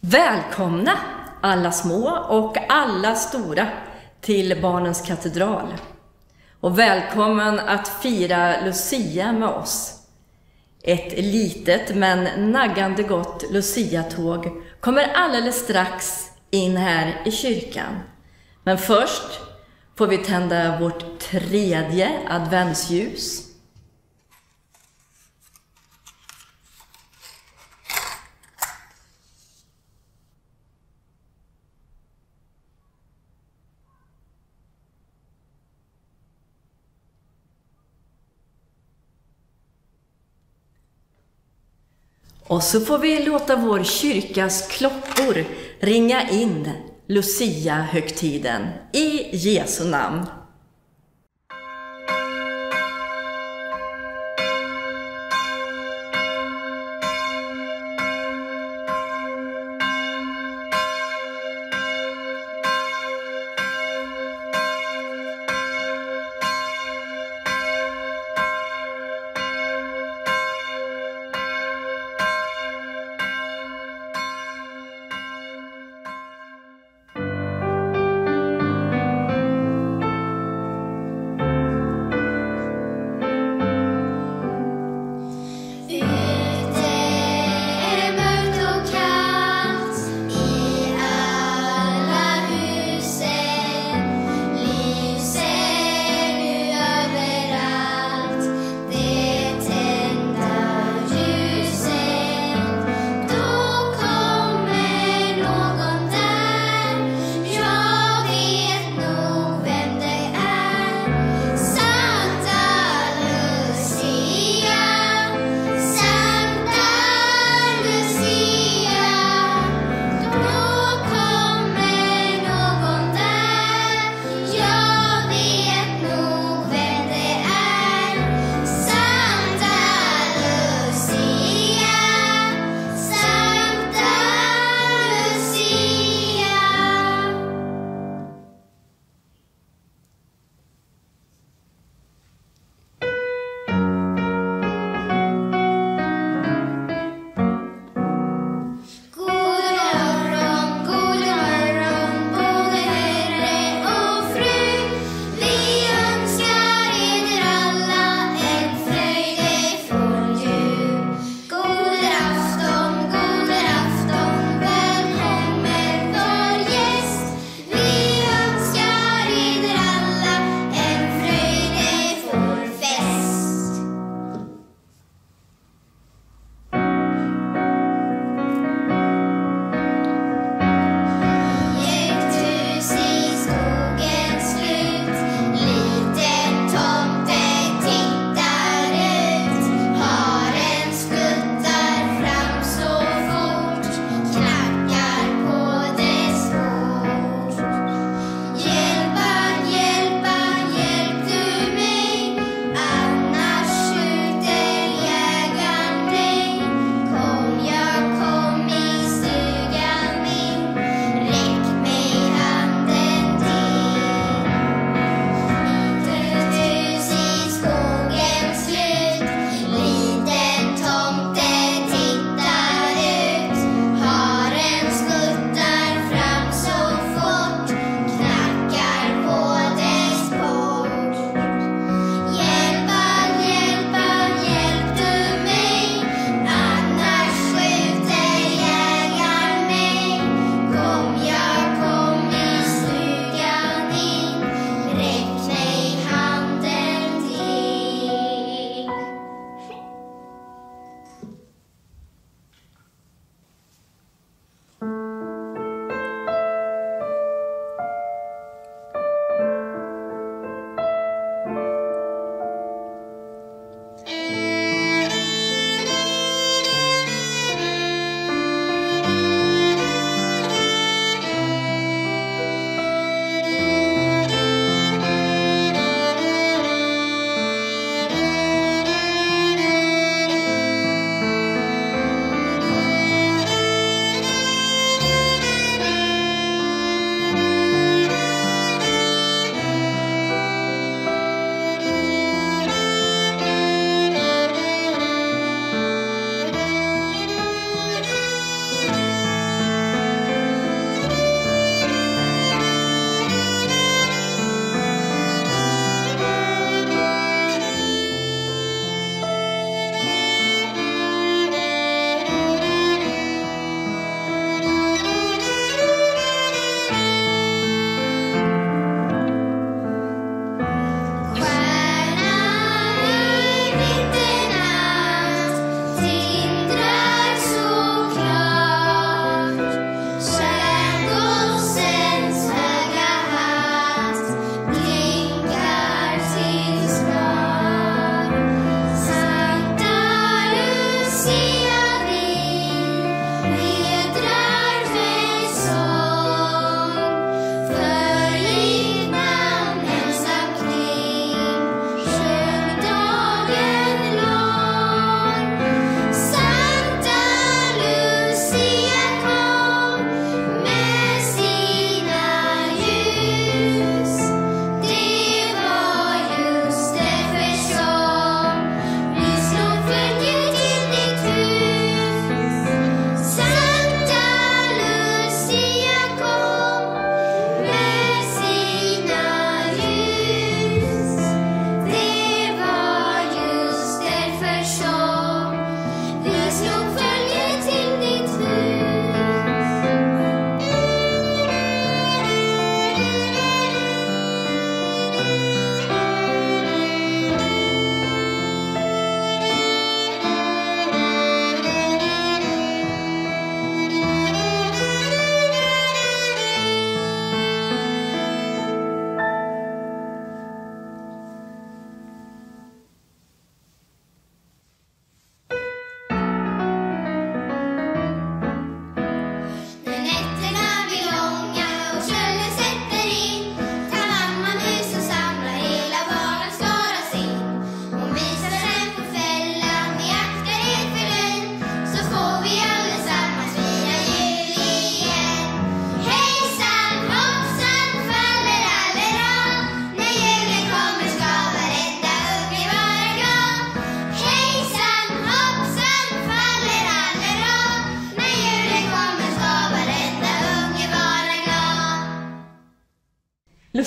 Välkomna alla små och alla stora till Barnens katedral. Och välkommen att fira Lucia med oss. Ett litet men naggande gott Lucia-tåg kommer alldeles strax in här i kyrkan. Men först får vi tända vårt tredje adventsljus. Och så får vi låta vår kyrkas klockor ringa in Lucia-högtiden i Jesu namn.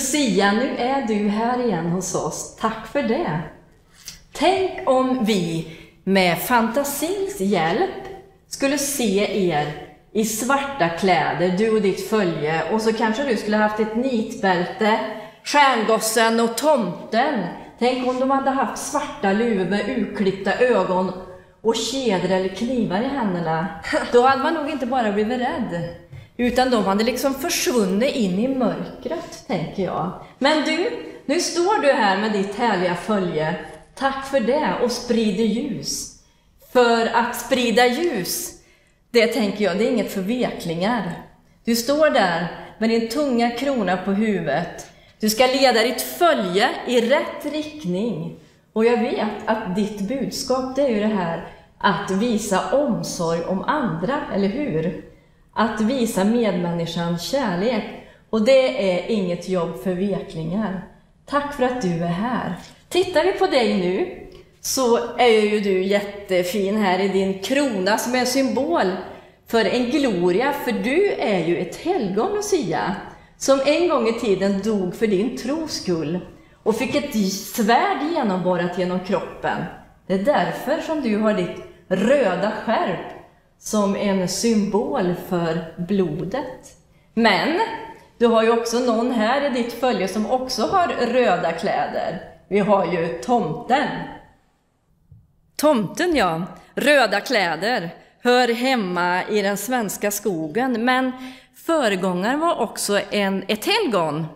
Lucia, nu är du här igen hos oss. Tack för det. Tänk om vi med fantasins hjälp skulle se er i svarta kläder, du och ditt följe, och så kanske du skulle haft ett nitbälte, stjärngossen och tomten. Tänk om de hade haft svarta luvor med utklippta ögon och kedjor eller knivar i händerna. Då hade man nog inte bara blivit rädd, utan de hade liksom försvunnit in i mörkret, tänker jag. Men du, nu står du här med ditt härliga följe. Tack för det och sprider ljus. För att sprida ljus, det tänker jag, det är inget för veklingar. Du står där med din tunga krona på huvudet. Du ska leda ditt följe i rätt riktning. Och jag vet att ditt budskap, det är ju det här att visa omsorg om andra, eller hur? Att visa medmänniskan kärlek. Och det är inget jobb för veklingar. Tack för att du är här. Tittar vi på dig nu, så är ju du jättefin här i din krona som är en symbol för en gloria, för du är ju ett helgon, Lucia, som en gång i tiden dog för din tros skull och fick ett svärd genomborrat genom kroppen. Det är därför som du har ditt röda skärp som en symbol för blodet. Men du har ju också någon här i ditt följe som också har röda kläder. Vi har ju tomten. Tomten ja, röda kläder, hör hemma i den svenska skogen, men föregångaren var också en, ett helgon.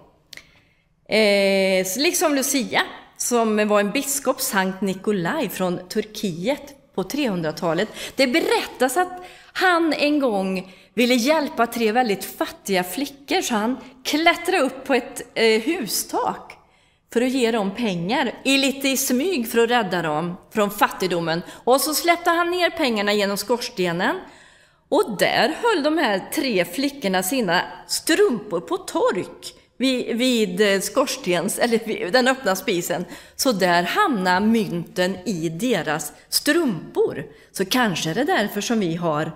Eh, liksom Lucia, som var en biskop, Sankt Nikolaj från Turkiet på 300-talet. Det berättas att han en gång ville hjälpa tre väldigt fattiga flickor, så han klättrade upp på ett eh, hustak för att ge dem pengar, i lite i smyg för att rädda dem från fattigdomen. Och så släppte han ner pengarna genom skorstenen. Och där höll de här tre flickorna sina strumpor på tork vid, vid skorstens, eller vid den öppna spisen. Så där hamnar mynten i deras strumpor. Så kanske är det därför som vi har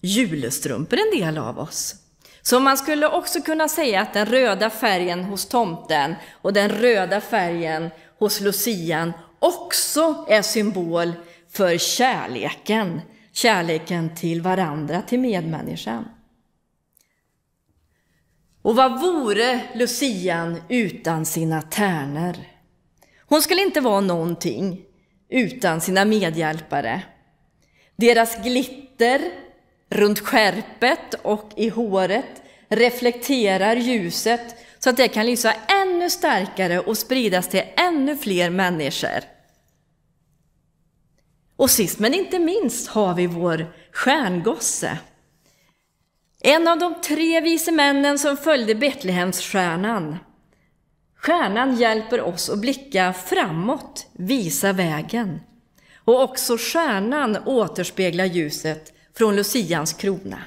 julestrumpor, en del av oss. Så man skulle också kunna säga att den röda färgen hos tomten och den röda färgen hos lucian också är symbol för kärleken. Kärleken till varandra, till medmänniskan. Och vad vore lucian utan sina tärnor? Hon skulle inte vara någonting utan sina medhjälpare. Deras glitter runt skärpet och i håret reflekterar ljuset så att det kan lysa ännu starkare och spridas till ännu fler människor. Och sist men inte minst har vi vår stjärngosse. En av de tre vise männen som följde Betlehemsstjärnan. Stjärnan hjälper oss att blicka framåt, visa vägen. Och också stjärnan återspeglar ljuset från Lucians krona.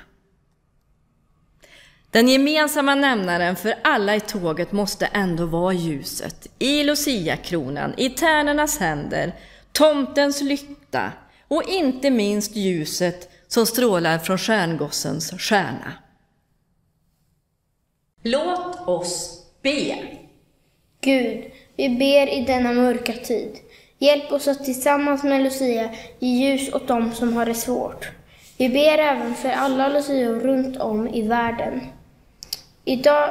Den gemensamma nämnaren för alla i tåget måste ändå vara ljuset i Lucia-kronan, i tärnornas händer, tomtens lykta och inte minst ljuset som strålar från stjärngossens stjärna. Låt oss be. Gud, vi ber i denna mörka tid. Hjälp oss att tillsammans med Lucia ge ljus åt dem som har det svårt. Vi ber även för alla lucior runt om i världen. Idag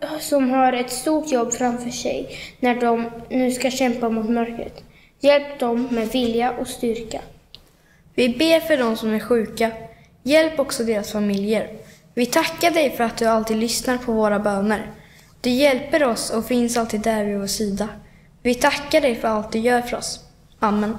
eh, som har ett stort jobb framför sig när de nu ska kämpa mot mörkret. Hjälp dem med vilja och styrka. Vi ber för de som är sjuka. Hjälp också deras familjer. Vi tackar dig för att du alltid lyssnar på våra böner. Du hjälper oss och finns alltid där vid vår sida. Vi tackar dig för allt du gör för oss. Amen.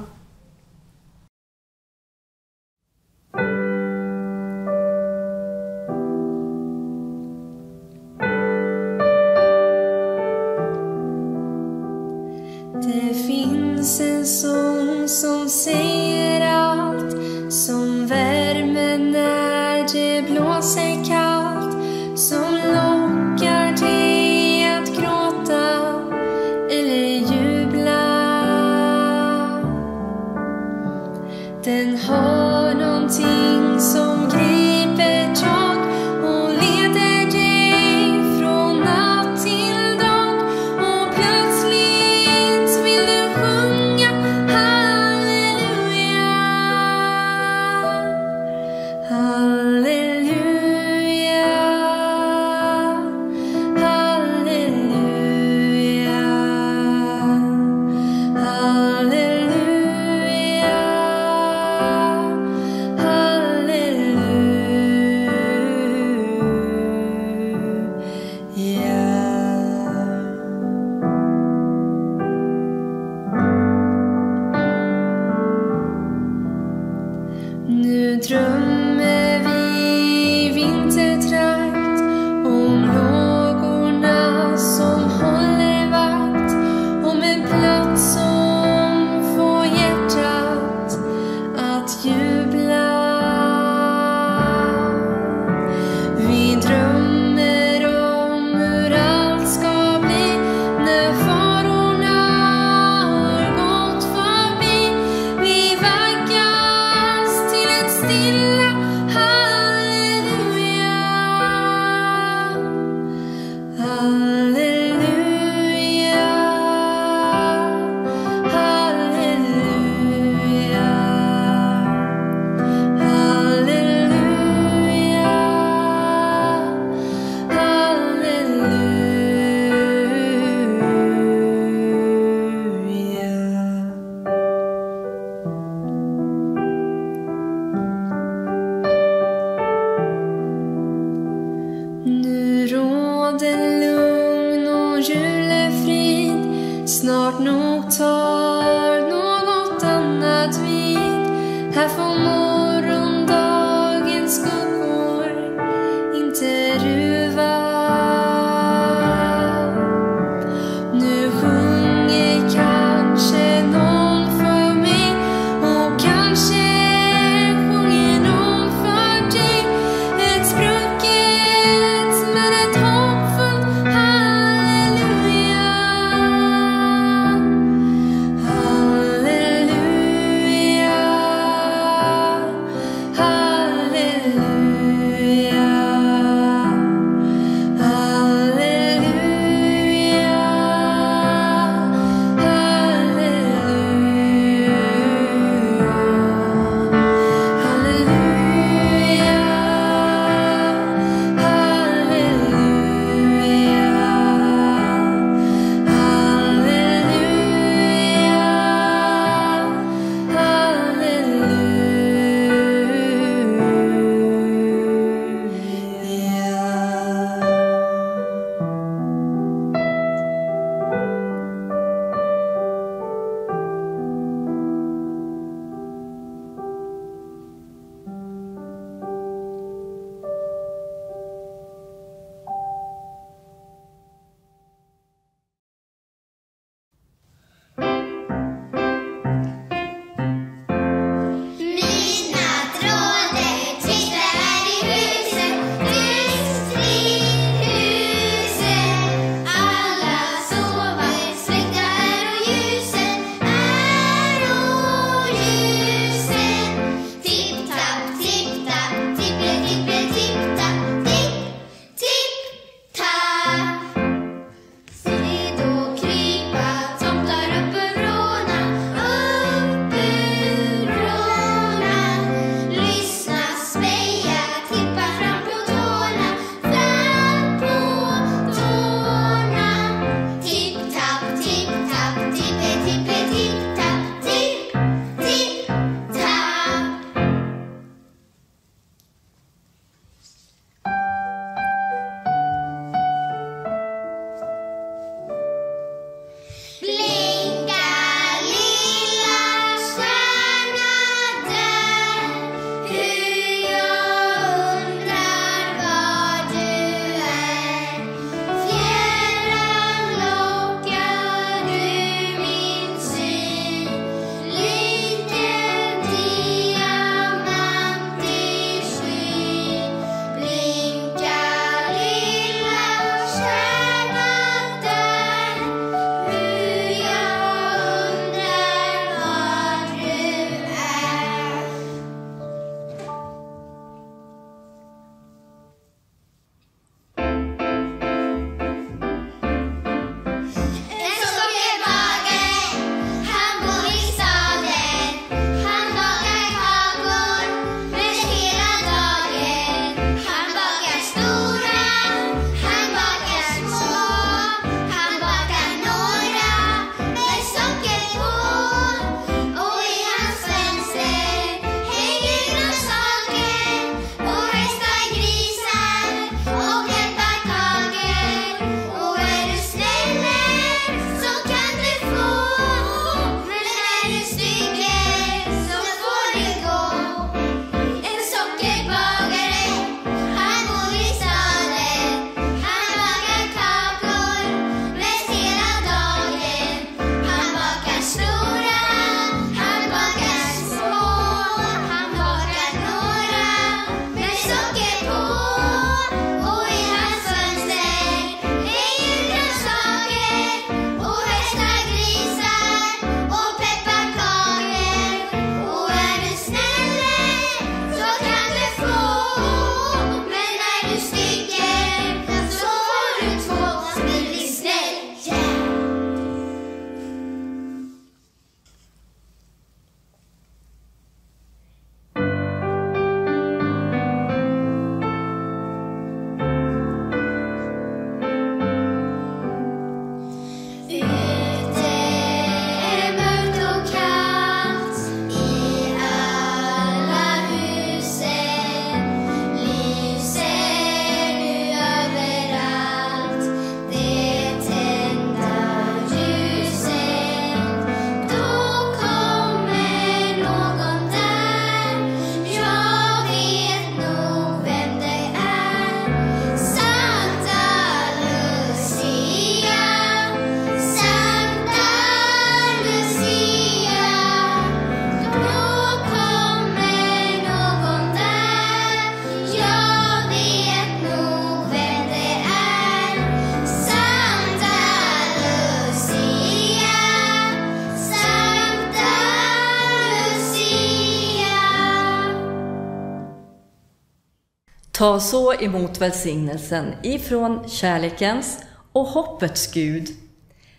Ta så emot välsignelsen ifrån kärlekens och hoppets Gud.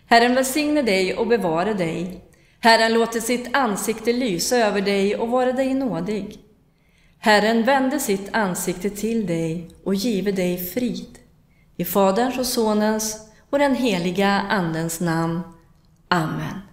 Herren välsigne dig och bevare dig. Herren låter sitt ansikte lysa över dig och vara dig nådig. Herren vände sitt ansikte till dig och give dig frid. I Faderns och Sonens och den heliga Andens namn. Amen.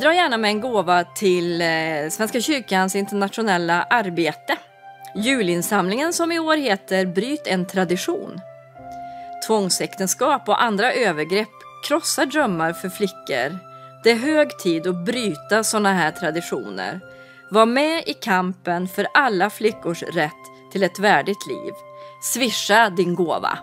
Bidra gärna med en gåva till eh, Svenska kyrkans internationella arbete. Julinsamlingen som i år heter Bryt en tradition. Tvångsäktenskap och andra övergrepp krossar drömmar för flickor. Det är hög tid att bryta sådana här traditioner. Var med i kampen för alla flickors rätt till ett värdigt liv. Swisha din gåva.